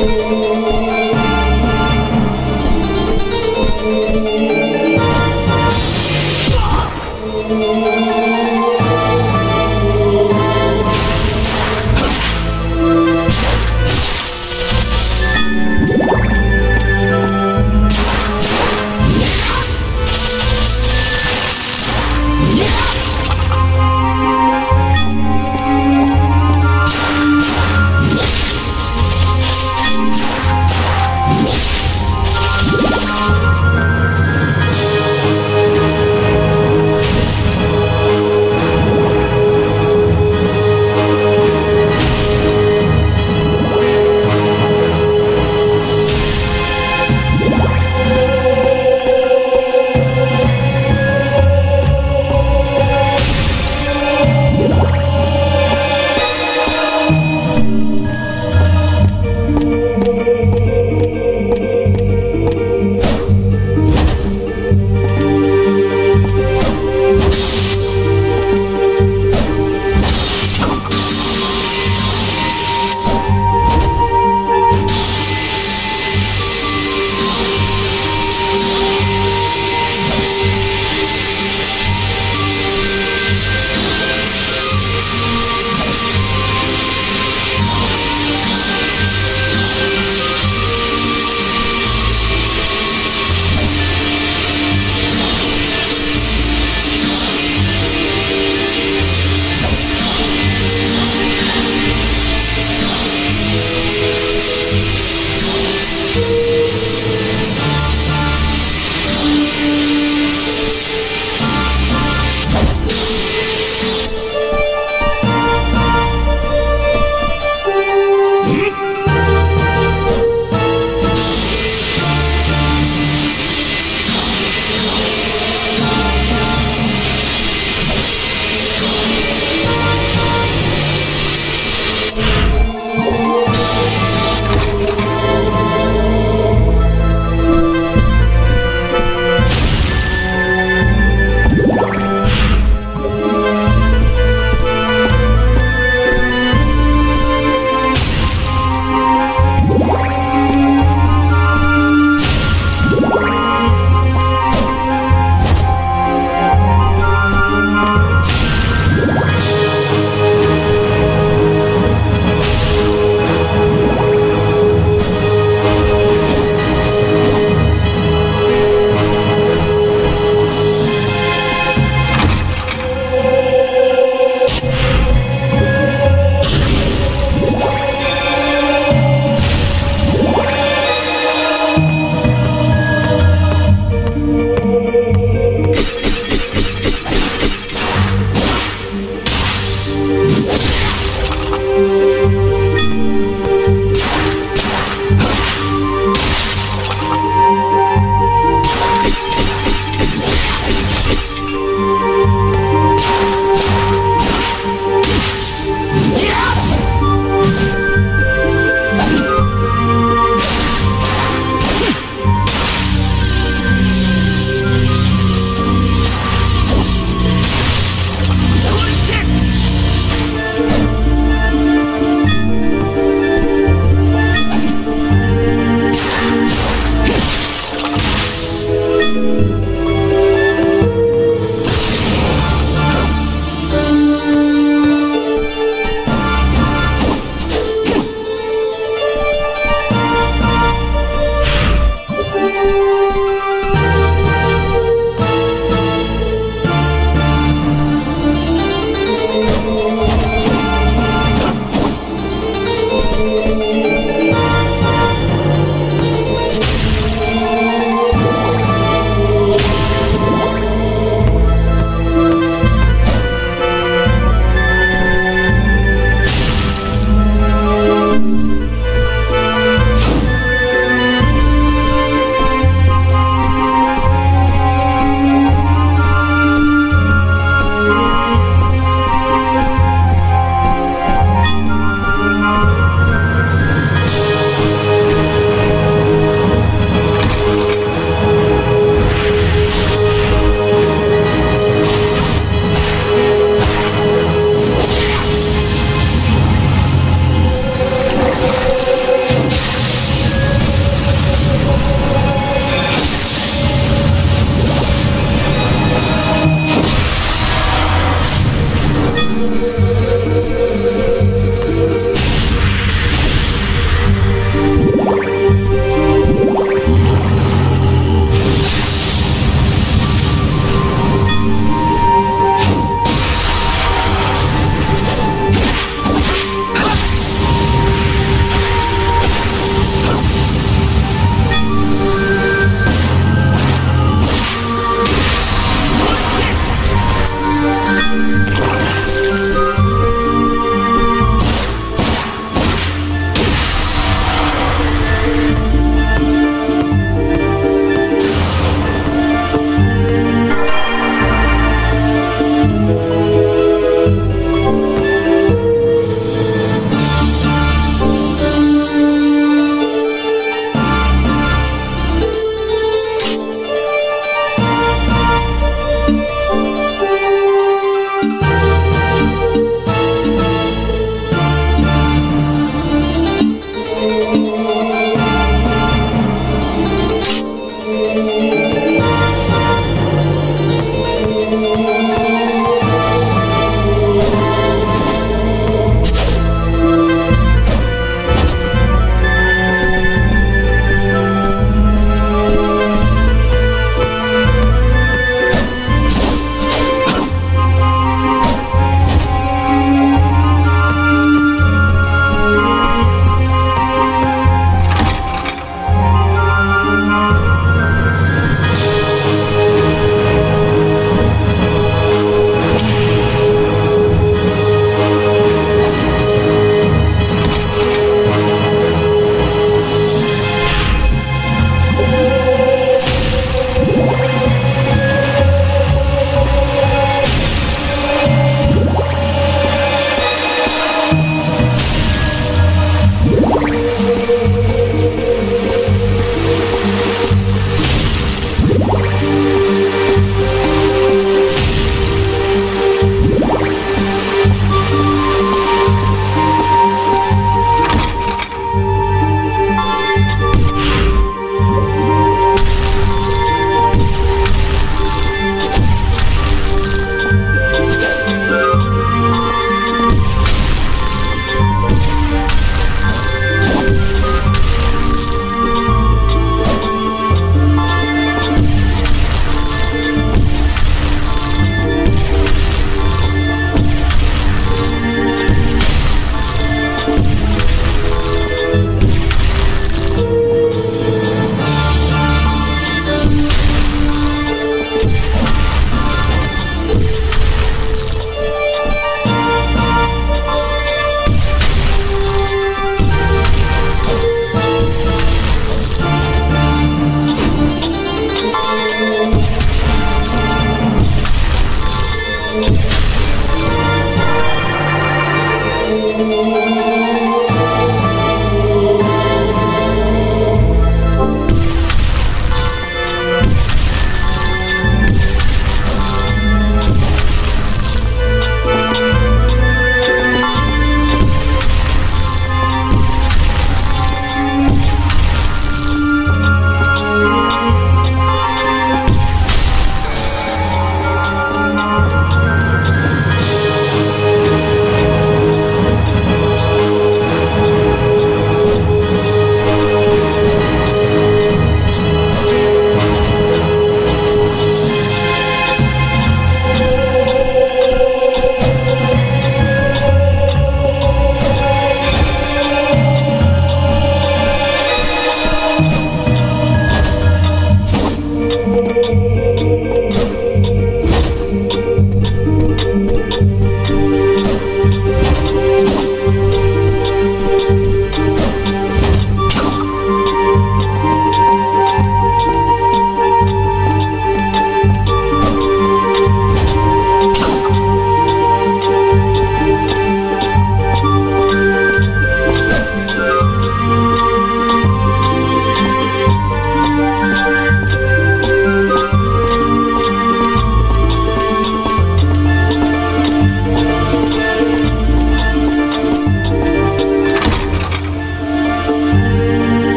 Música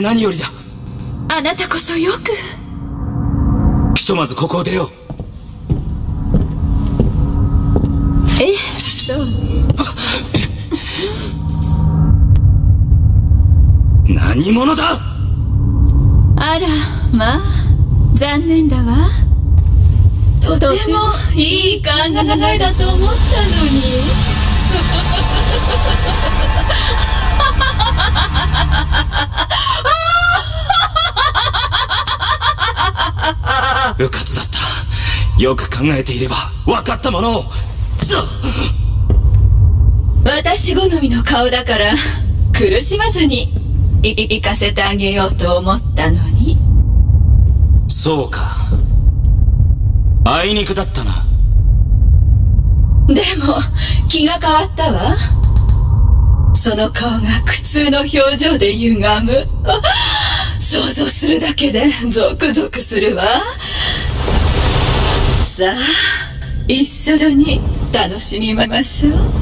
何よりだ。あなたこそよく。ひとまずここを出よう。ええそう何者だ？あらまあ残念だわ。とてもいい考えだと思ったのにうかつだったよく考えていれば分かったものを。私好みの顔だから苦しまずに行かせてあげようと思ったのに。そうか。あいにくだったな。でも気が変わったわ。その顔が苦痛の表情で歪む。想像するだけでゾクゾクするわさあ一緒に楽しみましょう。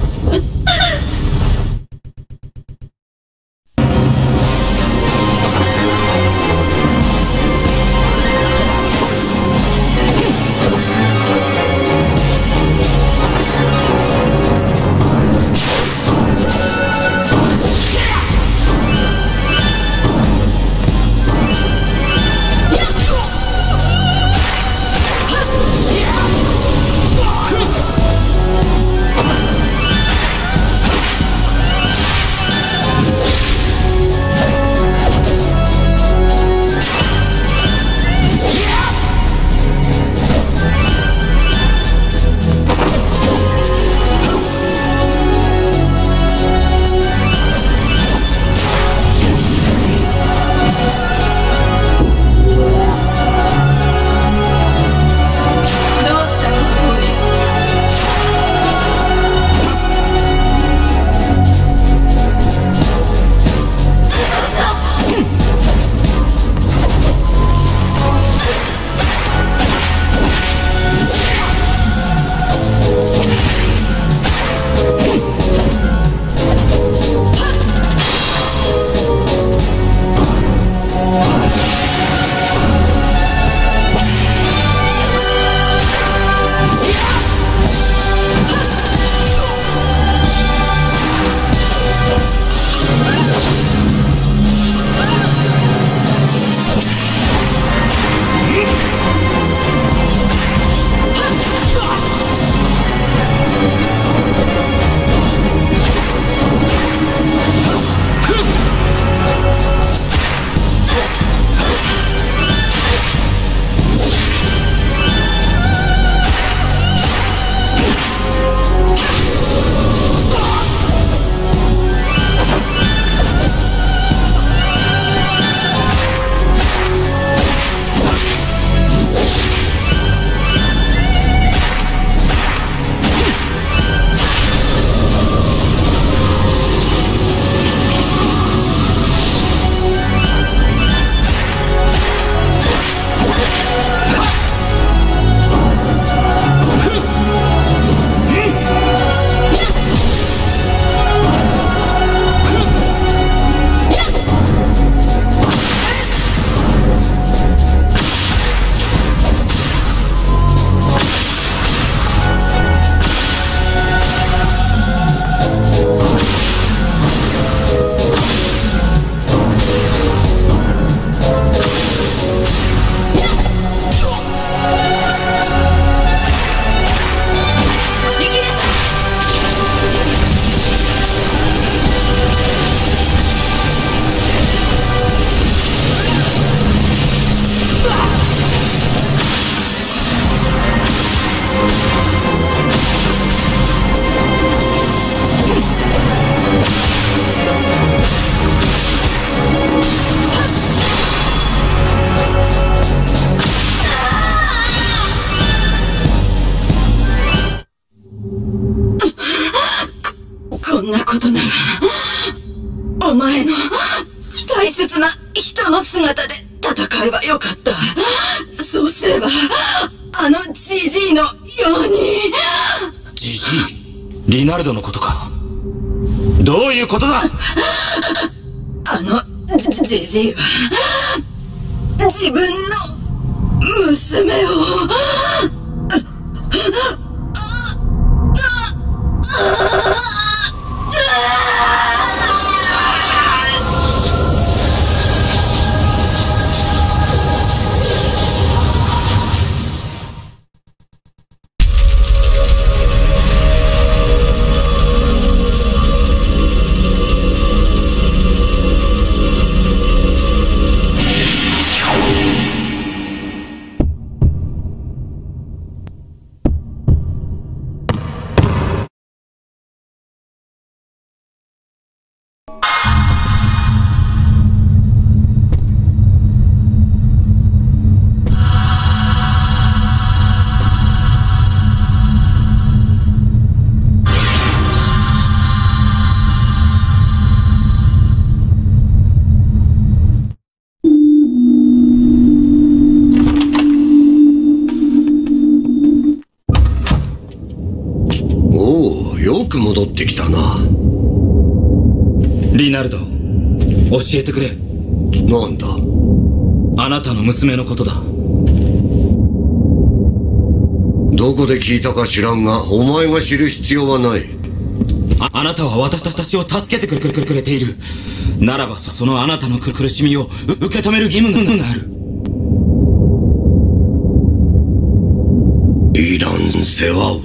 えてくれ。なんだ？あなたの娘のことだ。どこで聞いたか知らんがお前が知る必要はない。ああなたは私たちを助けてくれくれている。ならばそそのあなたの苦苦しみをう受け止める義務がある。イラン世話を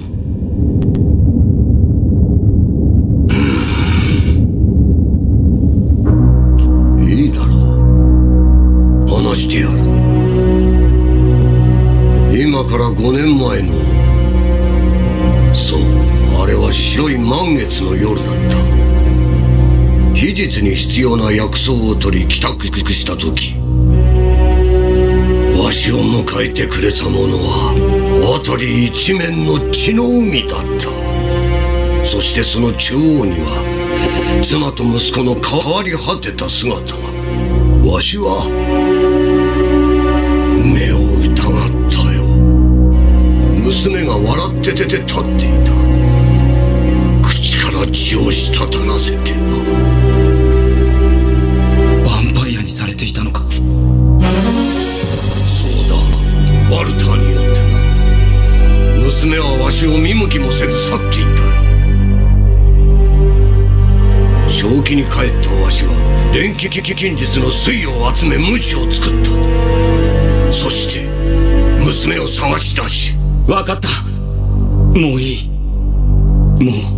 要な薬草を取り帰宅した時わしを迎えてくれた者は辺り一面の血の海だった。そしてその中央には妻と息子の変わり果てた姿が。わしは目を疑ったよ。娘が笑っててて立っていた。口から血を滴らせてな娘はわしを見向きもせず去っていった。正気に帰ったわしは錬金金術の水を集め無知を作った。そして娘を探し出し。分かった。もういい。もう。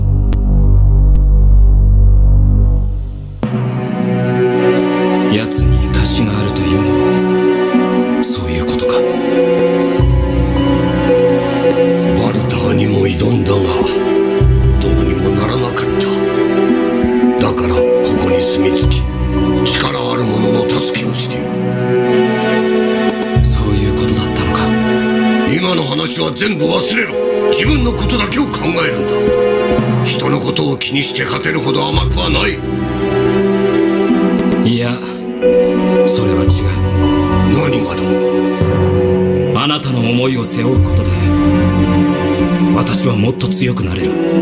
と強くなれる。